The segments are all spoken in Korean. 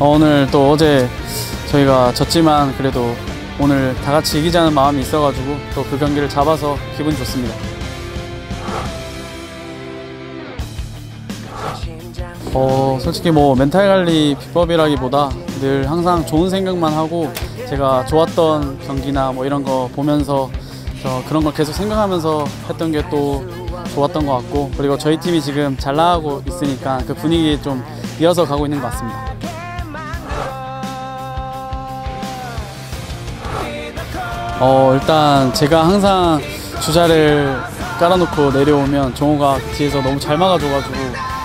어, 오늘 또 어제 저희가 졌지만 그래도 오늘 다 같이 이기자는 마음이 있어가지고 또 그 경기를 잡아서 기분 좋습니다. 어, 솔직히 뭐 멘탈 관리 비법이라기보다 늘 항상 좋은 생각만 하고 제가 좋았던 경기나 뭐 이런 거 보면서 저 그런 걸 계속 생각하면서 했던 게 또 좋았던 것 같고 그리고 저희 팀이 지금 잘 나가고 있으니까 그 분위기 좀 이어서 가고 있는 것 같습니다. 어, 일단 제가 항상 주자를 깔아놓고 내려오면 정호가 뒤에서 너무 잘 막아줘가지고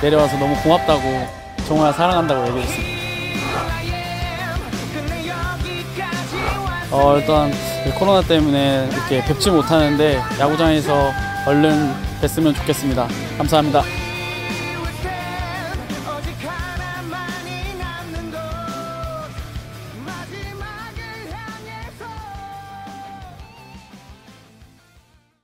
내려와서 너무 고맙다고 정호야 사랑한다고 얘기했습니다. 어, 일단 이 코로나 때문에 이렇게 뵙지 못하는데 야구장에서 얼른 뵀으면 좋겠습니다. 감사합니다.